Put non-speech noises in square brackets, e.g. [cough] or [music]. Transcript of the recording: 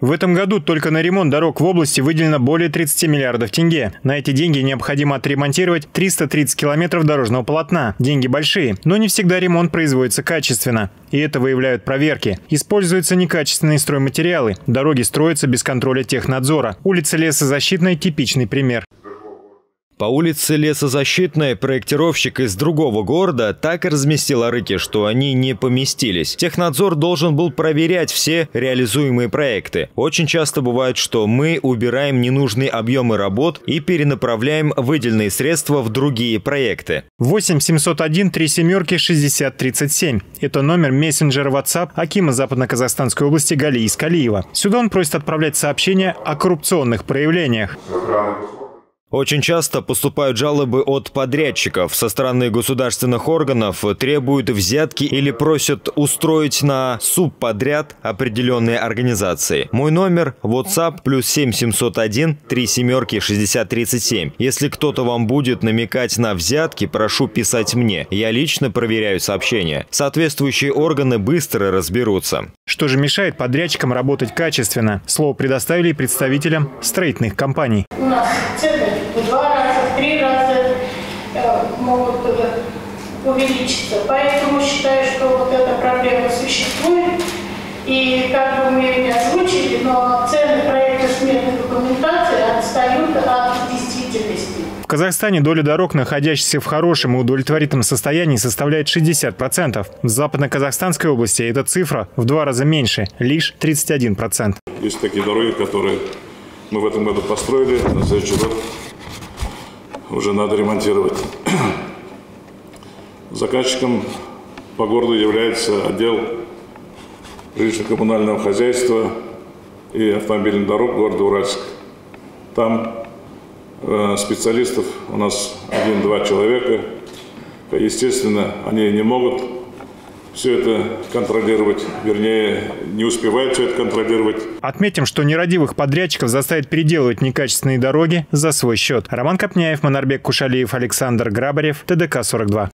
В этом году только на ремонт дорог в области выделено более 30 миллиардов тенге. На эти деньги необходимо отремонтировать 330 километров дорожного полотна. Деньги большие, но не всегда ремонт производится качественно. И это выявляют проверки. Используются некачественные стройматериалы. Дороги строятся без контроля технадзора. Улица Лесозащитная – типичный пример. По улице Лесозащитной проектировщик из другого города так разместил арыки, что они не поместились. Технадзор должен был проверять все реализуемые проекты. Очень часто бывает, что мы убираем ненужные объемы работ и перенаправляем выделенные средства в другие проекты. 8 701 3 семерки 60 37. Это номер мессенджера WhatsApp Акима Западно-Казахстанской области Галии Искалиева. Сюда он просит отправлять сообщения о коррупционных проявлениях. Очень часто поступают жалобы от подрядчиков. Со стороны государственных органов требуют взятки или просят устроить на субподряд определенные организации. Мой номер WhatsApp плюс 7701 3 семерки 6037. Если кто-то вам будет намекать на взятки, прошу писать мне. Я лично проверяю сообщения. Соответствующие органы быстро разберутся. Что же мешает подрядчикам работать качественно? Слово предоставили представителям строительных компаний. У нас цены в два раза, в три раза э, могут э, увеличиться. Поэтому считаю, что вот эта проблема существует. И как бы мы ее не озвучили, но цены проекта сметной документации отстают от действительности. В Казахстане доля дорог, находящихся в хорошем и удовлетворительном состоянии, составляет 60%. В Западно-Казахстанской области эта цифра в два раза меньше, лишь 31%. Есть такие дороги, которые мы в этом году построили, на следующий год уже надо ремонтировать. [clears throat] Заказчиком по городу является отдел жилищно-коммунального хозяйства и автомобильных дорог города Уральск. Там э, специалистов у нас один-два человека. Естественно, они не могут все это контролировать, вернее, не успевают все это контролировать. Отметим, что нерадивых подрядчиков заставит переделывать некачественные дороги за свой счет. Роман Копняев, Монарбек Кушалиев, Александр Грабарев, ТДК-42.